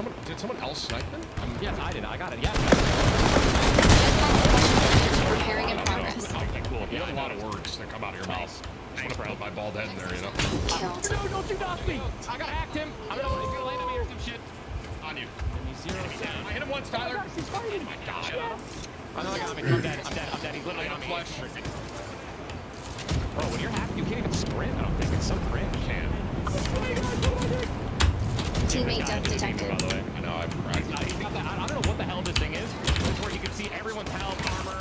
someone did someone else snipe them? Um, yes, I did. I got it. Yeah. Repairing in progress. Okay, cool. You have a lot of words that come out of your mouth. I just want to put my bald head in there, you know. Killed. No, don't you knock me! I got hacked him. I don't know if he's gonna land on me or some shit. On you. Enemy zero seven. I hit him once, Tyler. She's fighting. Oh my god. Oh no, I got me. I'm dead. I'm dead. I'm dead. He's literally on me. Flesh. Bro, when you're hacked, you can't even sprint. I don't think it's so cringe. Can. Teammate death detected. By the way. I know. I've He's got, that, I don't know what the hell this thing is. It's where you can see everyone's health, armor.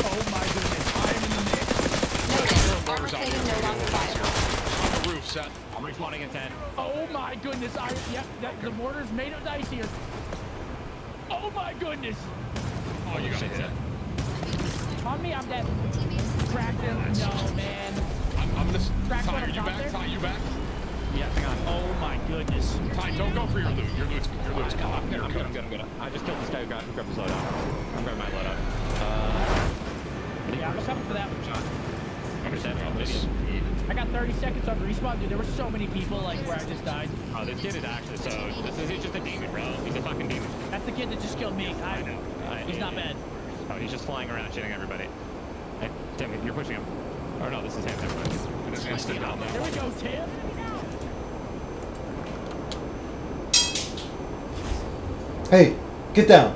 Oh my goodness, I am in the mix. Notice. Armor plating no longer viable. on the roof, Seth. I'm respawning in 10. Oh my goodness, I yeah, that, the mortar's made of dice here. Oh my goodness. Oh, you got Shit, hit. On me, I'm dead. Cracked him. No, man. I'm, I'm just. Crack Ty, are you back? there? Ty, you back? Yeah, hang on. Oh my goodness. Ty, don't go for your loot. Your loot's your loot's No, gone. I'm good, I'm good, I'm good, I'm good. I just killed this guy who, got, who grabbed his loadout. I'm grabbing my loadout. Uh, Yeah, I'm coming for that one, John. I'm just dead. I'm an This- I got 30 seconds on respawn, dude. There were so many people like where I just died. Oh, this kid is actually so. This is he's just a demon, bro. He's a fucking demon. That's the kid that just killed me. I, I know. I- he's not bad. Oh, he's just flying around shitting everybody. Hey, Tim, you're pushing him. Or no, this is him. Never mind. It's instant down There there. we go, Tim. Hey, get down.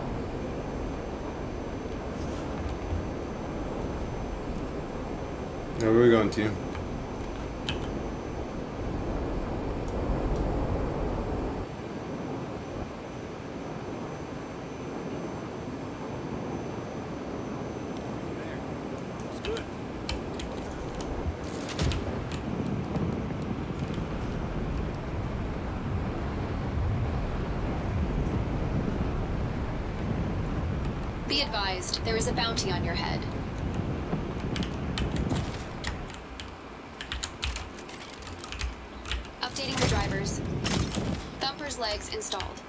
Where are we going to? Be advised, there is a bounty on your head. Updating the drivers. Thumper's legs installed.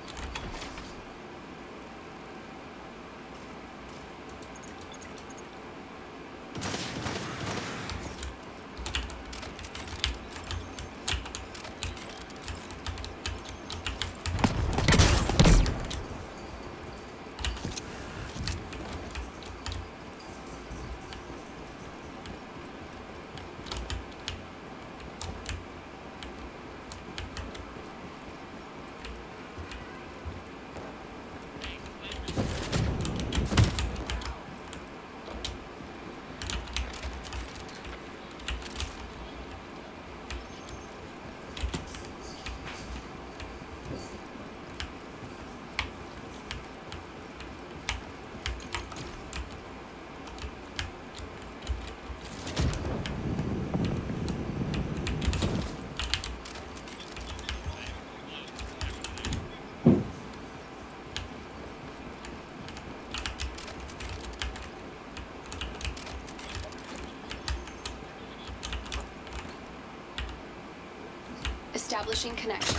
Establishing connection.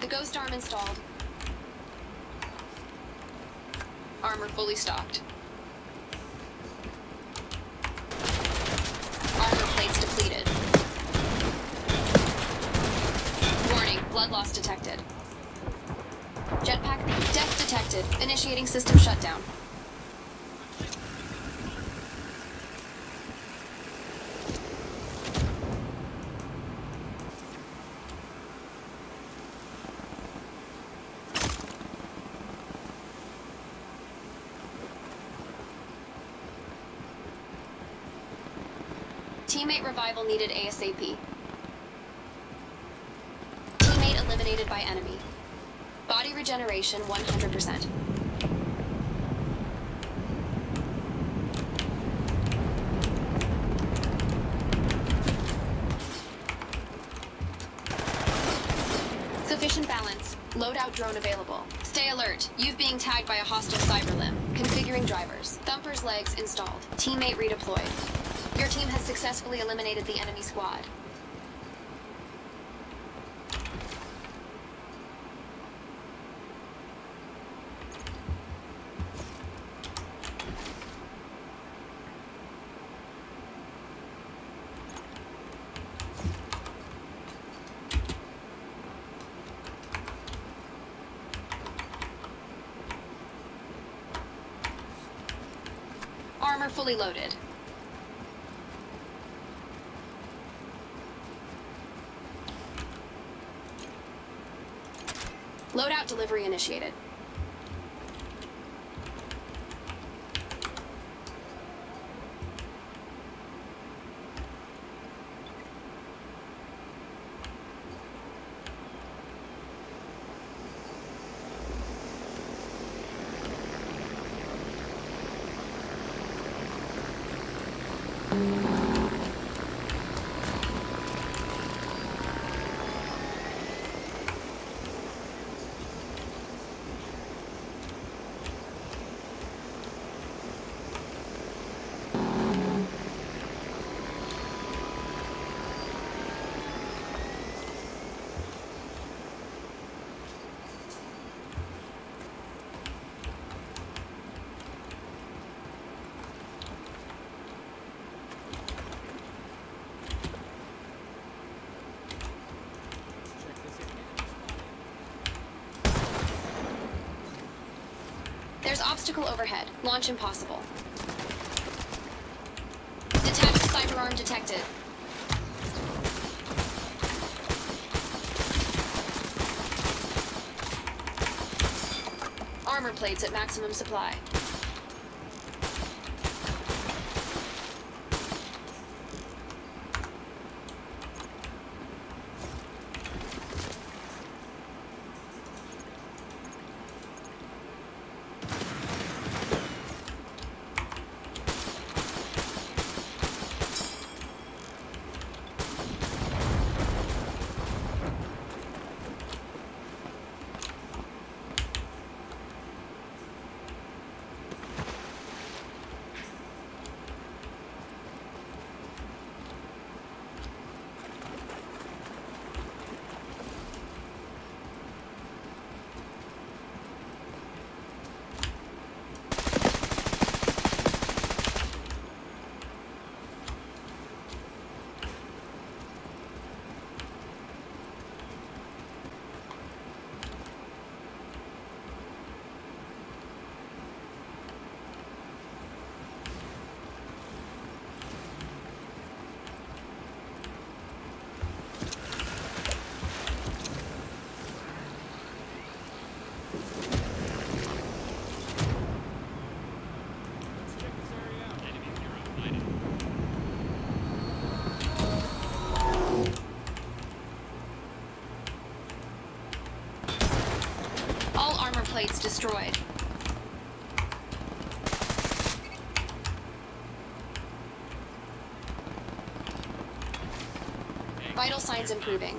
The ghost arm installed. Armor fully stocked. Armor plates depleted. Warning, blood loss detected. Jetpack death detected. Initiating system shutdown. Revival needed ASAP. Teammate eliminated by enemy. Body regeneration 100%. Sufficient balance. Loadout drone available. Stay alert. You've being tagged by a hostile cyber limb. Configuring drivers. Thumper's legs installed. Teammate redeployed. Your team has successfully eliminated the enemy squad. Armor fully loaded. Loadout delivery initiated. There's obstacle overhead. Launch impossible. Detached cyber arm detected. Armor plates at maximum supply. All armor plates destroyed. Vital signs improving.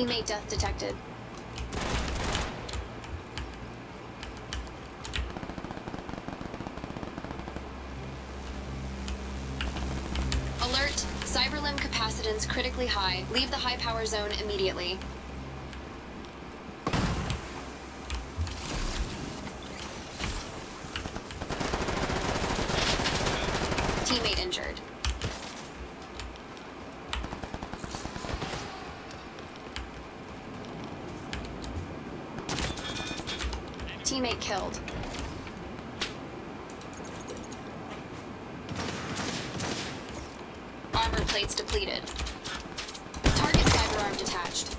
Teammate death detected. Alert! Cyberlimb capacitance critically high. Leave the high power zone immediately. Armor plates depleted. Target cyberarm detached.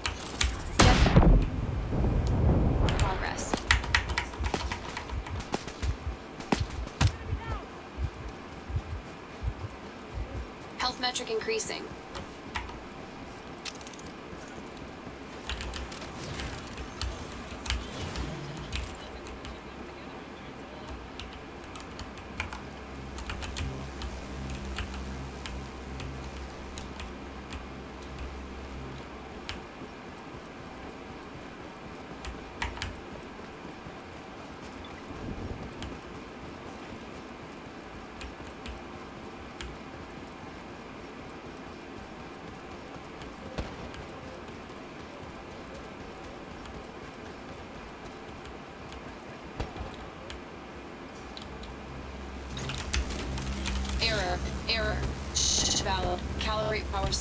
Progress. Health metric increasing. Error. Error. Shh. Valid. Calibrate power.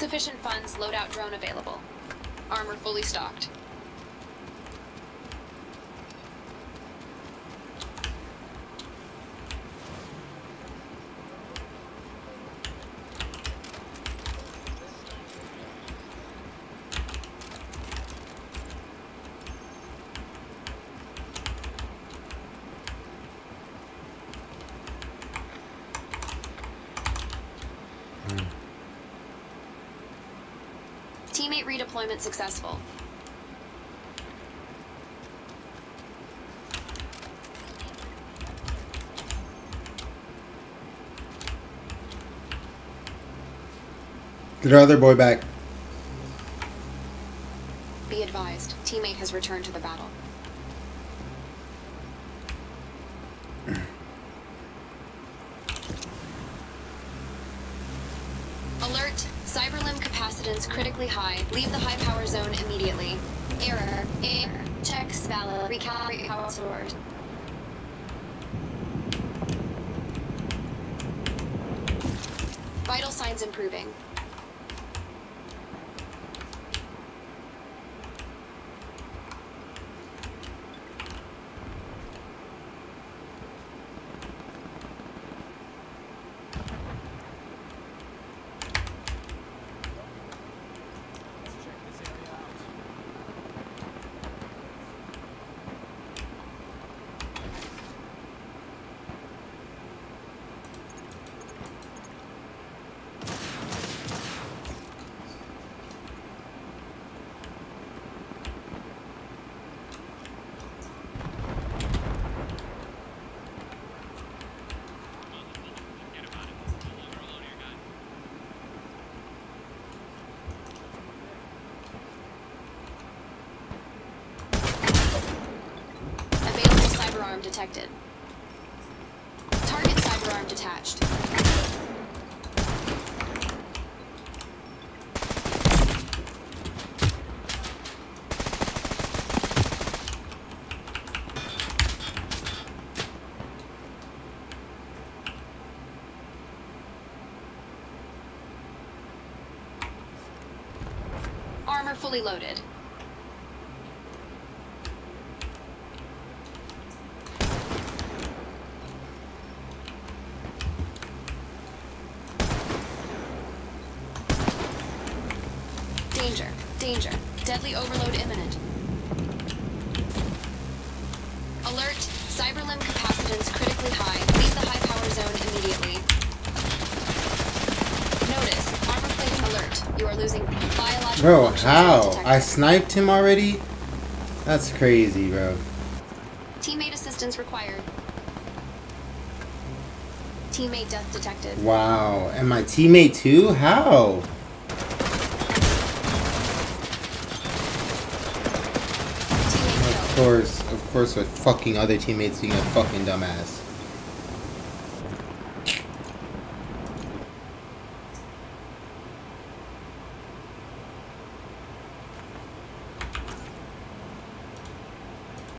Sufficient funds. Loadout drone available. Armor fully stocked. Redeployment successful. Get our other boy back. Be advised, teammate has returned to the battle. Critically high. Leave the high power zone immediately. Error. Error. Checks valid. Recalibrate power source. Vital signs improving. Available cyberarm detected. Target cyberarm detached. Armor fully loaded. Danger. Deadly overload imminent. Alert. Cyberlimb capacitance critically high. Leave the high power zone immediately. Notice. Armor plating alert. You are losing biological Bro, how? I sniped him already? That's crazy, bro. Teammate assistance required. Teammate death detected. Wow. And my teammate too? How? Teammate Of killed. Course, of course, with fucking other teammates being a fucking dumbass.